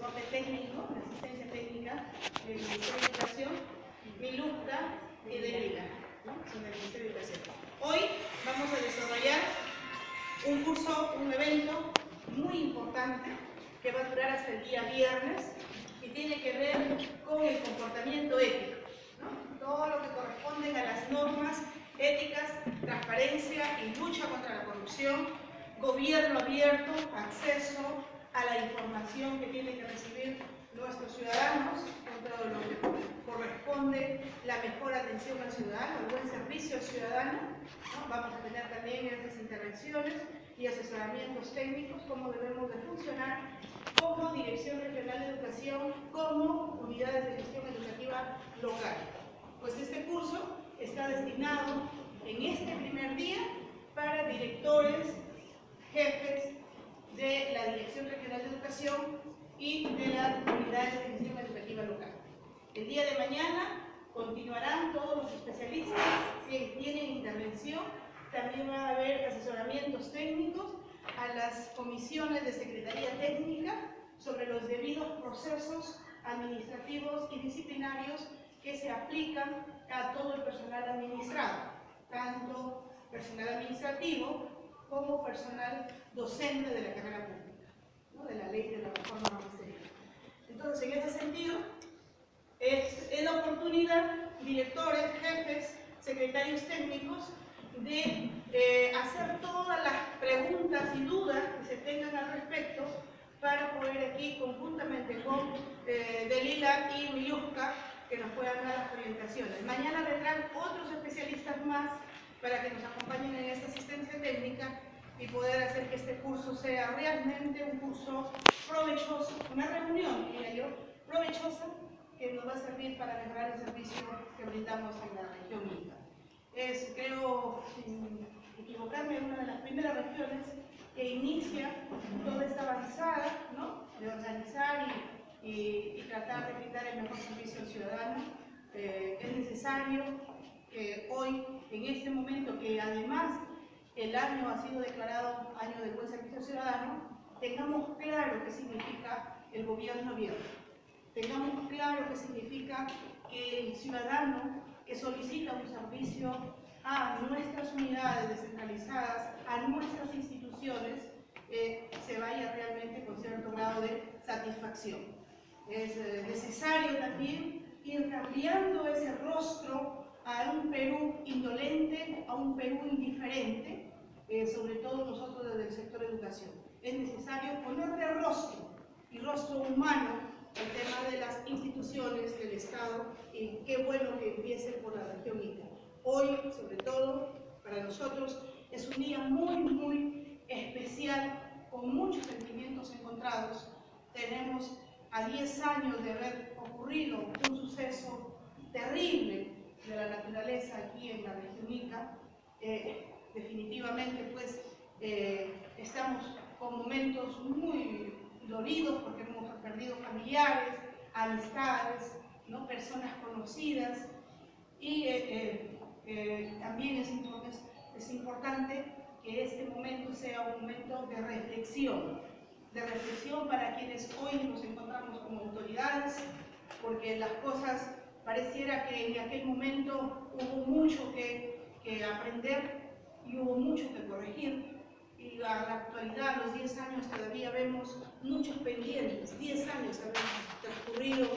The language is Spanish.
soporte técnico, de asistencia técnica del Ministerio de Educación, Miluca y de Lila, ¿no? son del Ministerio de Educación. Hoy vamos a desarrollar un curso, un evento muy importante que va a durar hasta el día viernes y tiene que ver con el comportamiento ético, ¿no? todo lo que corresponde a las normas éticas, transparencia y lucha contra la corrupción, gobierno abierto, acceso a la información que tienen que recibir nuestros ciudadanos, con todo lo que corresponde la mejor atención al ciudadano, el buen servicio al ciudadano. ¿no? Vamos a tener también estas intervenciones y asesoramientos técnicos, cómo debemos de funcionar como Dirección Regional de Educación, como unidades de gestión educativa local. Pues este curso está destinado en este primer día para directores, jefes de la Dirección Regional de Educación y de las unidades de gestión educativa local. El día de mañana continuarán todos los especialistas que tienen intervención. También va a haber asesoramientos técnicos a las comisiones de Secretaría Técnica sobre los debidos procesos administrativos y disciplinarios que se aplican a todo el personal administrado, tanto personal administrativo como personal docente de la carrera pública, de la ley de la reforma magisterial. Entonces, en ese sentido, es, la oportunidad, directores, jefes, secretarios técnicos, de eh, hacer todas las preguntas y dudas que se tengan al respecto para poder aquí, conjuntamente con eh, Delila y Miluska, que nos puedan dar las orientaciones. Mañana vendrán otros especialistas más para que nos acompañen en esta asistencia técnica y poder hacer que este curso sea realmente un curso provechoso, una reunión, diría yo, provechosa, que nos va a servir para mejorar el servicio que brindamos en la región Inca. Es, creo, sin equivocarme, una de las primeras regiones que inicia toda esta avanzada, ¿no? de organizar y y, y, tratar de brindar el mejor servicio al ciudadano. Eh, es necesario que hoy, en este momento, que además el año ha sido declarado año del buen servicio ciudadano, tengamos claro qué significa el gobierno abierto. Tengamos claro qué significa que el ciudadano que solicita un servicio a nuestras unidades descentralizadas, a nuestras instituciones, eh, se vaya realmente con cierto grado de satisfacción es eh, necesario también ir cambiando ese rostro a un Perú indolente, a un Perú indiferente, eh, sobre todo nosotros desde el sector educación. Es necesario ponerle rostro y rostro humano al tema de las instituciones del Estado y qué bueno que empiece por la región Ica. Hoy, sobre todo, para nosotros es un día muy, muy especial, con muchos sentimientos encontrados. Tenemos a 10 años de haber ocurrido un suceso terrible de la naturaleza aquí en la región Ica, eh, definitivamente pues eh, estamos con momentos muy dolidos porque hemos perdido familiares, amistades, ¿no? personas conocidas y eh, también es, es, es importante que este momento sea un momento de reflexión, de reflexión para quienes hoy nos encontramos como autoridades, porque las cosas pareciera que en aquel momento hubo mucho que aprender y hubo mucho que corregir. Y a la actualidad, a los 10 años, todavía vemos muchos pendientes. 10 años habíamos transcurrido